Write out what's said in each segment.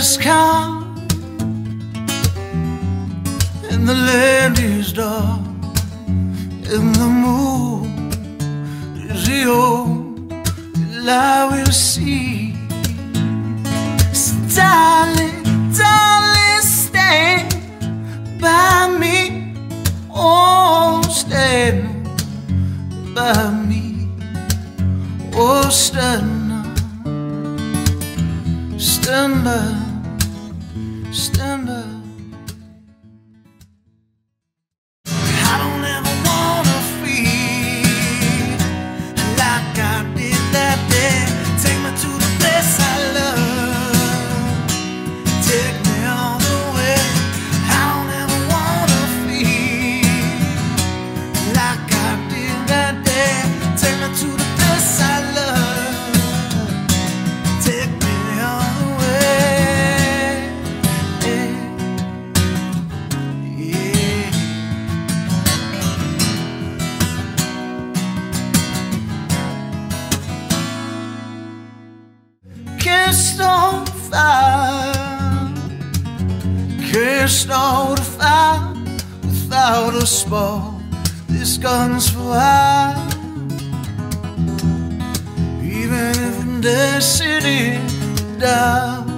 is calm and the land is dark and the moon is the only I will see. So darling, darling, stand by me, oh stand by me, oh stand, stand by. Stand by. cast on fire, cast on fire without a spark. This gun's fire, even if destiny dies.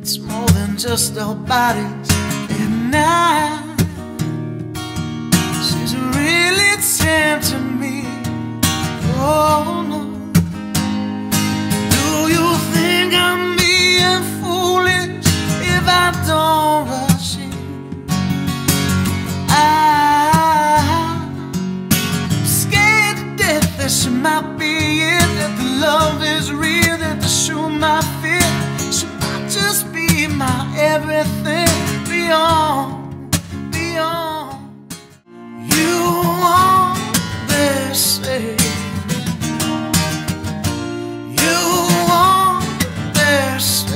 It's more than just our bodies at night. past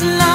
It's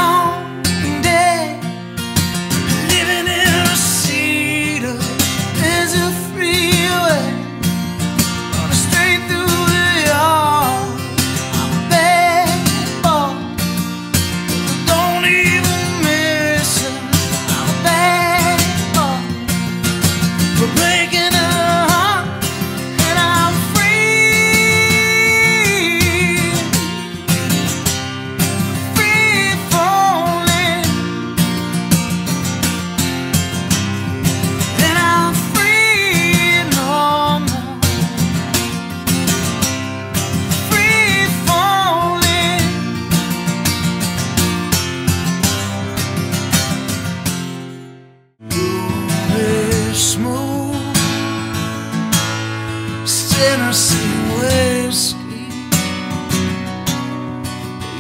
dinner singing whiskey.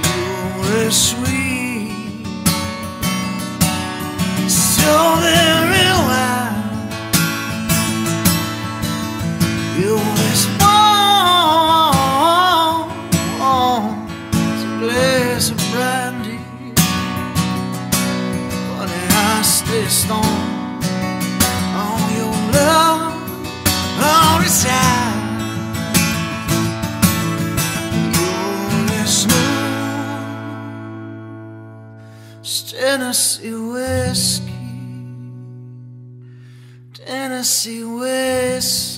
You were sweet. Tennessee whiskey, Tennessee whiskey,